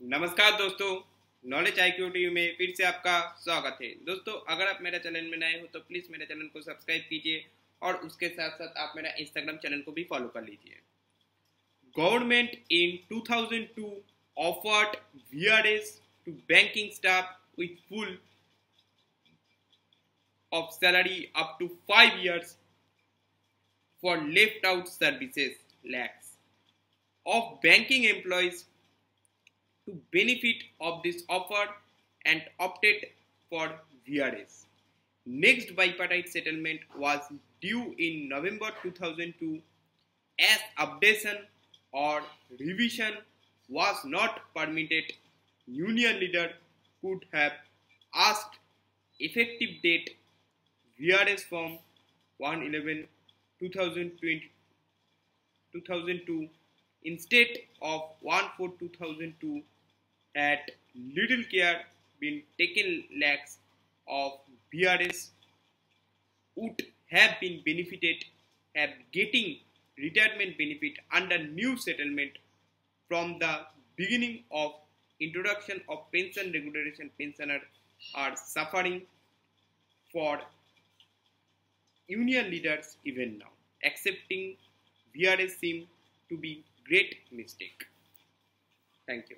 नमस्कार दोस्तों knowledge I Q में फिर से आपका स्वागत है। दोस्तों, अगर आप मेरा चैनल में नए हो तो प्लीज़ मेरे चैनल को सब्सक्राइब कीजिए और उसके साथ साथ आप मेरा इंस्टाग्राम चैनल को भी फॉलो कर लीजिए। Government in 2002 offered VRS to banking staff with full of salary up to 5 years for left out services, lakhs, of banking employees to benefit of this offer and opted for VRS. Next bipartite settlement was due in November 2002 as updation or revision was not permitted. Union leader could have asked effective date VRS form 111 2020 2002 instead of 14 2002 had little care been taken lakhs of VRS would have been benefited have getting retirement benefit under new settlement from the beginning of introduction of pension regulation pensioner are suffering for union leaders even now. Accepting VRS seem to be great mistake. Thank you.